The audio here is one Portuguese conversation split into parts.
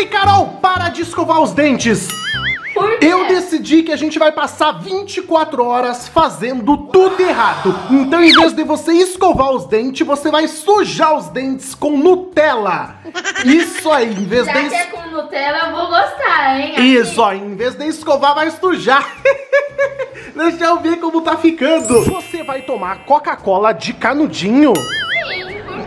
Ei, Carol, para de escovar os dentes. Eu decidi que a gente vai passar 24 horas fazendo tudo errado. Então, em vez de você escovar os dentes, você vai sujar os dentes com Nutella. Isso aí, em vez Já de. que é com Nutella, eu vou gostar, hein? Assim. Isso, ó, em vez de escovar, vai sujar. Deixa eu ver como tá ficando. Você vai tomar Coca-Cola de canudinho?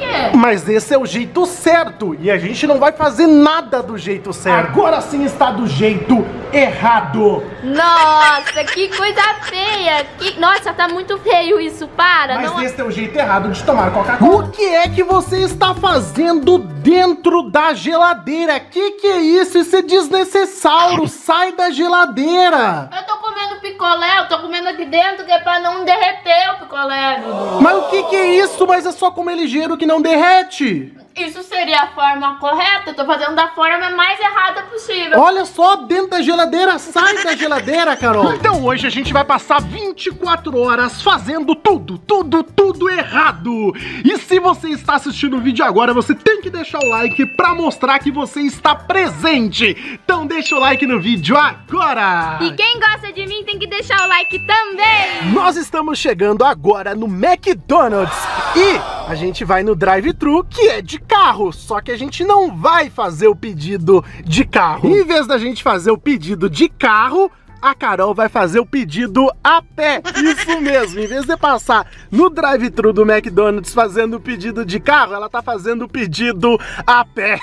Quê? Mas esse é o jeito certo e a gente não vai fazer nada do jeito certo. Agora sim está do jeito errado. Nossa, que coisa feia. Que... Nossa, tá muito feio isso, para. Mas não... esse é o jeito errado de tomar Coca-Cola. O que é que você está fazendo dentro da geladeira? Que que é isso? Isso é desnecessário. Sai da geladeira. Eu tô comendo picolé, eu tô comendo aqui dentro que é pra não derreter o picolé. Mas o que que é isso? Mas é só comer ligeiro que não derrete. Isso seria a forma correta, eu tô fazendo da forma mais errada possível. Olha só, dentro da geladeira, sai da geladeira, Carol. Então hoje a gente vai passar 24 horas fazendo tudo, tudo, tudo errado. E se você está assistindo o vídeo agora, você tem que deixar o like pra mostrar que você está presente. Então deixa o like no vídeo agora. E quem gosta de mim tem que deixar o like também. Nós estamos chegando agora no McDonald's e a gente vai no drive-thru que é de carro, só que a gente não vai fazer o pedido de carro. Em vez da gente fazer o pedido de carro, a Carol vai fazer o pedido a pé. Isso mesmo, em vez de passar no drive-thru do McDonald's fazendo o pedido de carro, ela tá fazendo o pedido a pé.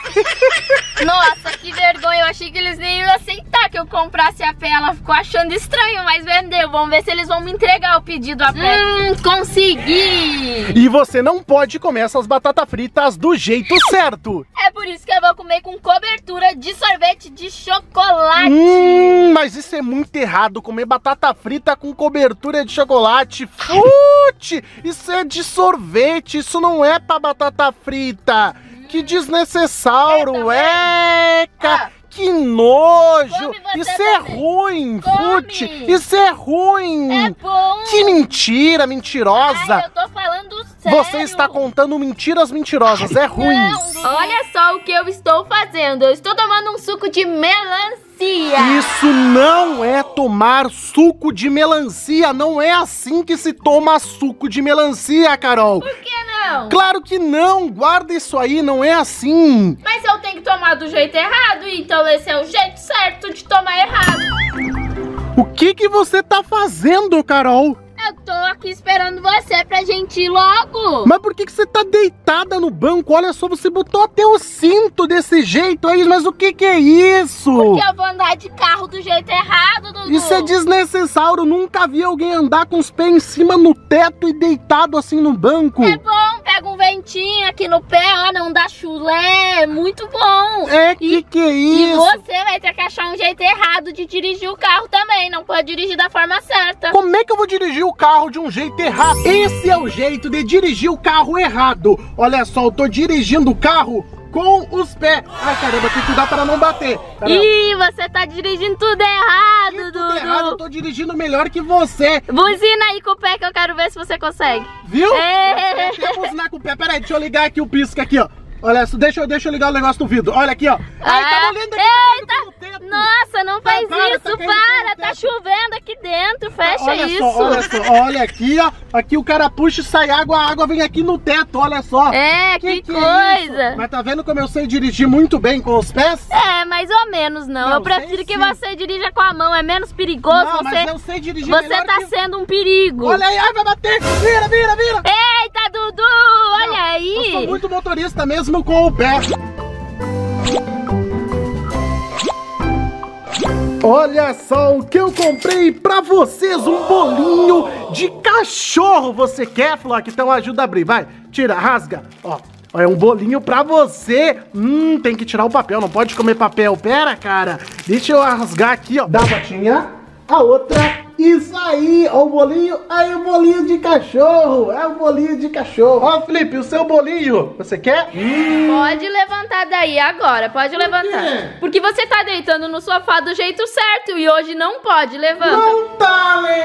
Nossa, que vergonha. Eu achei que eles nem iam aceitar que eu comprasse a pé. Ela ficou achando estranho, mas vendeu. Vamos ver se eles vão me entregar o pedido a pé. Hum, consegui! E você não pode comer essas batatas fritas do jeito certo. É por isso que eu vou comer com cobertura de sorvete de chocolate. Hum, mas isso é muito errado, comer batata frita com cobertura de chocolate. Fute! Isso é de sorvete, isso não é pra batata frita. Que desnecessário, É é, ca- Ah. Que nojo! Isso é também. ruim, Come. Fute! Isso é ruim! É bom. Que mentira, mentirosa! Ai, eu tô falando sério. Você está contando mentiras mentirosas, é ruim! Não, olha só o que eu estou fazendo. Eu estou tomando um suco de melancia. Isso não é tomar suco de melancia. Não é assim que se toma suco de melancia, Carol. Por que não? Claro que não. Guarda isso aí, não é assim. Mas eu tenho que tomar do jeito errado, então esse é o jeito certo de tomar errado. O que que você tá fazendo, Carol? Aqui esperando você pra gente ir logo. Mas por que que você tá deitada no banco? Olha só, você botou até o cinto desse jeito aí. Mas o que que é isso? Porque eu vou andar de carro do jeito errado, Dudu. Isso é desnecessário. Nunca vi alguém andar com os pés em cima no teto e deitado assim no banco. É bom, ventinho aqui no pé, ó, não dá chulé, muito bom. É que que é E isso? você vai ter que achar um jeito errado de dirigir o carro também, não pode dirigir da forma certa. Como é que eu vou dirigir o carro de um jeito errado? Esse é o jeito de dirigir o carro errado. Olha só, eu tô dirigindo o carro com os pés. Ai, caramba, tem que cuidar para não bater. Aí. Ih, você tá dirigindo tudo errado, Tudo errado, eu Dudu. tô dirigindo melhor que você. Buzina aí com o pé que eu quero ver se você consegue. Viu? É. Eu buzinar com o pé. Pera aí, deixa eu ligar aqui o pisca aqui, ó. Olha, só, deixa, eu- deixa eu ligar o negócio do vidro. Olha aqui, ó. Ai, tá Ah, molhando aqui. tá caindo pelo teto. Nossa, não Tá, faz tá isso, para, tá teto. chovendo aqui dentro, fecha olha isso. só, olha só, olha aqui, ó. Aqui o cara puxa e sai água, a água vem aqui no teto, olha só. É, que, é coisa. isso? Mas tá vendo como eu sei dirigir muito bem com os pés? É, mais ou menos não. Não, eu prefiro que sim. você dirija com a mão, é menos perigoso. Não, mas você eu sei dirigir você tá que... sendo um perigo. Olha aí, ai, vai bater! Vira, vira, vira! Eita, Dudu, olha Eu aí. sou muito motorista mesmo com o pé. Olha só o que eu comprei pra vocês, um bolinho de cachorro. Você quer, Flock? Então ajuda a abrir, vai. Tira, rasga. Ó, é um bolinho pra você. Hum, tem que tirar o papel, não pode comer papel. Pera, cara. Deixa eu rasgar aqui, ó. Da botinha, a outra. Isso aí, ó o bolinho. Aí o bolinho de cachorro. É o bolinho de cachorro. Ó, Felipe, o seu bolinho. Você quer? Hum, Pode levantar daí agora, pode levantar. quê? Porque você tá deitando no sofá do jeito certo e hoje não pode, levanta. não tá legal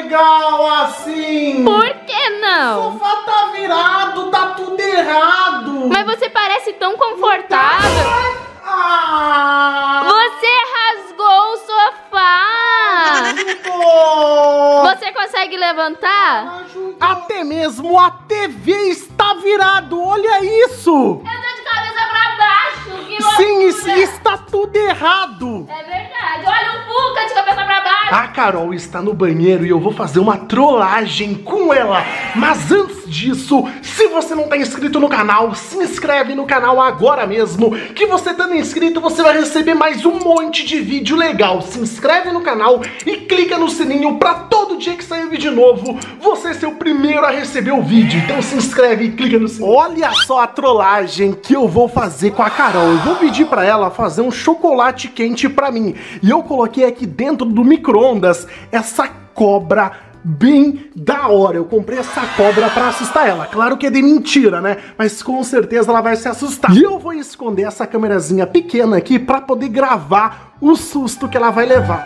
isso! Eu tô de cabeça pra baixo, que loucura! Sim, isso- está tudo errado! É verdade, olha o Fuca de cabeça pra baixo! A Carol está no banheiro e eu vou fazer uma trollagem com ela. Mas antes disso, se você não está inscrito no canal, se inscreve no canal agora mesmo. Que você estando inscrito, você vai receber mais um monte de vídeo legal. Se inscreve no canal e clica no sininho para todo dia que sair vídeo novo, você ser o primeiro a receber o vídeo. Então se inscreve e clica no sininho. Olha só a trollagem que eu vou fazer com a Carol. Eu vou pedir para ela fazer um chocolate quente para mim. E eu coloquei aqui dentro do micro-ondas essa cobra bem da hora. Eu comprei essa cobra pra assustar ela. Claro que é de mentira, né? Mas com certeza ela vai se assustar. E eu vou esconder essa câmerazinha pequena aqui pra poder gravar o susto que ela vai levar.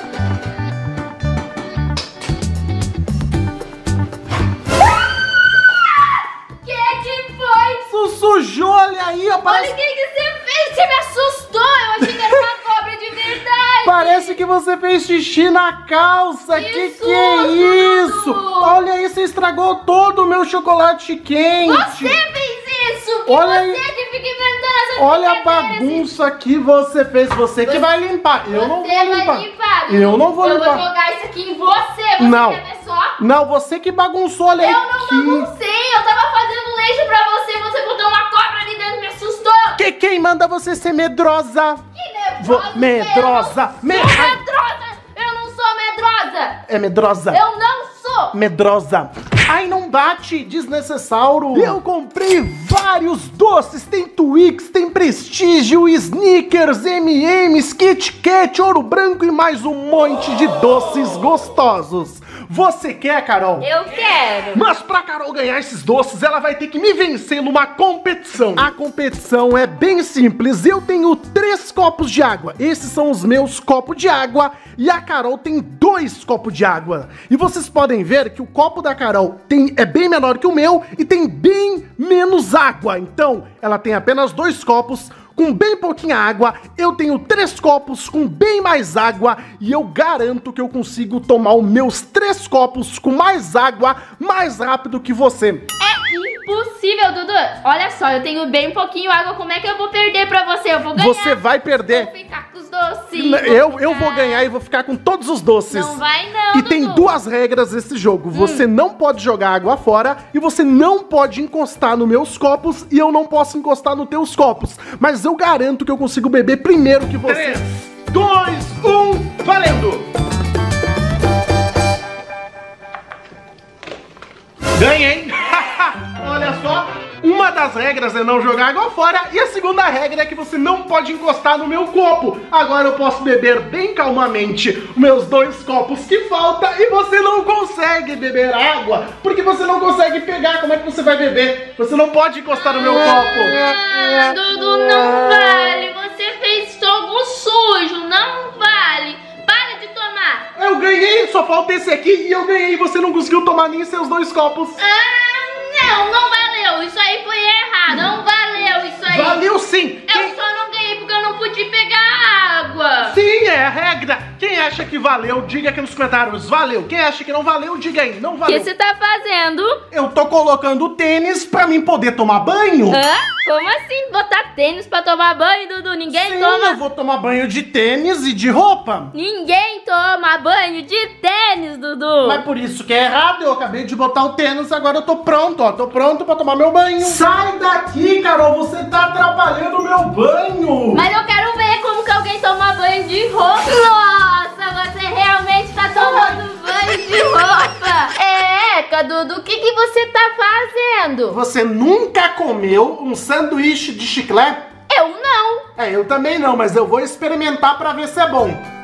Que que foi? Sussu, olha aí, ó, Olha que você você fez xixi na calça. Que Que que é isso? Olha aí, você estragou todo o meu chocolate quente. Você fez isso! Que Olha você aí. que fica inventando essas Olha a bagunça que você fez. Você que Você- vai limpar. Eu não vou limpar. vai limpar. Eu não vou eu limpar. Eu vou jogar isso aqui em você. Você Não. quer ver só? Não, você que bagunçou, olha aí. Eu não que... baguncei. Eu tava fazendo leite pra você. Você botou uma cobra ali dentro e me assustou. que quem manda você ser medrosa? Que medrosa. medrosa. Eu Me- não sou medrosa. É medrosa. Eu não sou. Medrosa. Ai, não bate, desnecessário. Eu comprei vários doces. Tem Twix, tem Prestígio, Snickers, M&M's, Kit Kat, Ouro Branco e mais um monte de doces gostosos. Você quer, Carol? Eu quero. Mas pra Carol ganhar esses doces, ela vai ter que me vencer numa competição. A competição é bem simples. Eu tenho três copos de água. Esses são os meus copos de água. E a Carol tem dois copos de água. E vocês podem ver que o copo da Carol tem, é bem menor que o meu e tem bem menos água. Então, ela tem apenas dois copos com bem pouquinha água, eu tenho três copos com bem mais água e eu garanto que eu consigo tomar os meus três copos com mais água mais rápido que você. É impossível, Dudu. Olha só, eu tenho bem pouquinho água. Como é que eu vou perder pra você? Eu vou ganhar. Você vai perder. Vou ficar Eu, eu vou ganhar e vou ficar com todos os doces. Não vai não, E tem Dudu. Hum. duas regras nesse jogo. Você não pode jogar água fora e você não pode encostar nos meus copos e eu não posso encostar nos teus copos. Mas eu garanto que eu consigo beber primeiro que você. 3, 2, 1, valendo! Ganhei! Olha só, uma das regras é não jogar água fora e a segunda regra é que você não pode encostar no meu copo. Agora eu posso beber bem calmamente meus dois copos que falta e você não consegue beber água porque você não consegue pegar. Como é que você vai beber? Você não pode encostar no meu copo. Ah, Dudu, não vale. Você fez jogo sujo. Não vale. Para de tomar. Eu ganhei, só falta esse aqui e eu ganhei. Você não conseguiu tomar nem seus dois copos. Ah, acha que valeu, diga aqui nos comentários. Valeu. Quem acha que não valeu, diga aí. Não O que valeu. você tá fazendo? Eu tô colocando tênis pra mim poder tomar banho. Hã? Como assim botar tênis pra tomar banho, Dudu? Ninguém Sim, toma. eu vou tomar banho de tênis e de roupa. Ninguém toma banho de tênis, Dudu. Mas por isso que é errado, eu acabei de botar o tênis, agora eu tô pronto, ó. Tô pronto pra tomar meu banho. Sai daqui, Carol, você tá atrapalhando o meu banho. Mas eu quero ver como que alguém toma banho de roupa. Tomando banho de roupa. É, Dudu, o que, que você tá fazendo? Você nunca comeu um sanduíche de chiclete? Eu não. É, eu também não, mas eu vou experimentar pra ver se é bom.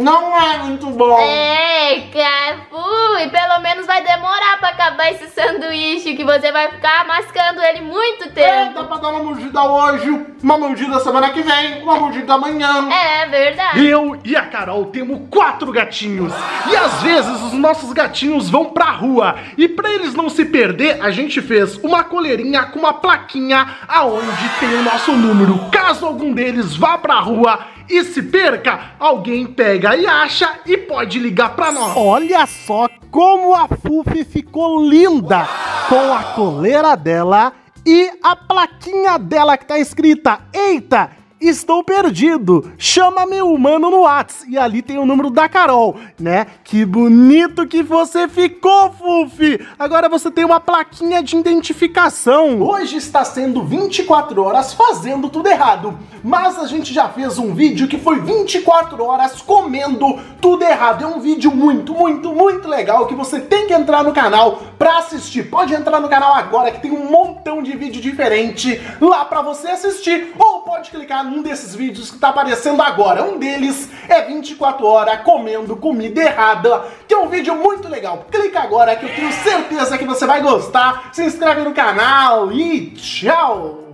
Não é muito bom. Eita, fui. Pelo menos vai demorar pra acabar esse sanduíche, que você vai ficar mascando ele muito É, dá tempo. pra dar uma mordida hoje, uma mordida semana que vem, uma mordida amanhã. É verdade. Eu e a Carol temos quatro gatinhos. E às vezes os nossos gatinhos vão pra rua. E pra eles não se perder, a gente fez uma coleirinha com uma plaquinha aonde tem o nosso número. Caso algum deles vá pra rua e se perca, alguém pega e acha e pode ligar pra nós. Olha só como a Fufi ficou linda com a coleira dela e a plaquinha dela que tá escrita Eita, Estou perdido. Chama meu humano no Whats e ali tem o número da Carol, né? Que bonito que você ficou, Fufi. Agora você tem uma plaquinha de identificação. Hoje está sendo 24 horas fazendo tudo errado, mas a gente já fez um vídeo que foi 24 horas comendo tudo errado. É um vídeo muito, muito, muito legal que você tem que entrar no canal para assistir. Pode entrar no canal agora que tem um montão de vídeo diferente lá para você assistir ou pode clicar um desses vídeos que tá aparecendo agora. Um deles é 24 horas comendo comida errada, que é um vídeo muito legal. Clica agora que eu tenho certeza que você vai gostar. Se inscreve no canal e tchau!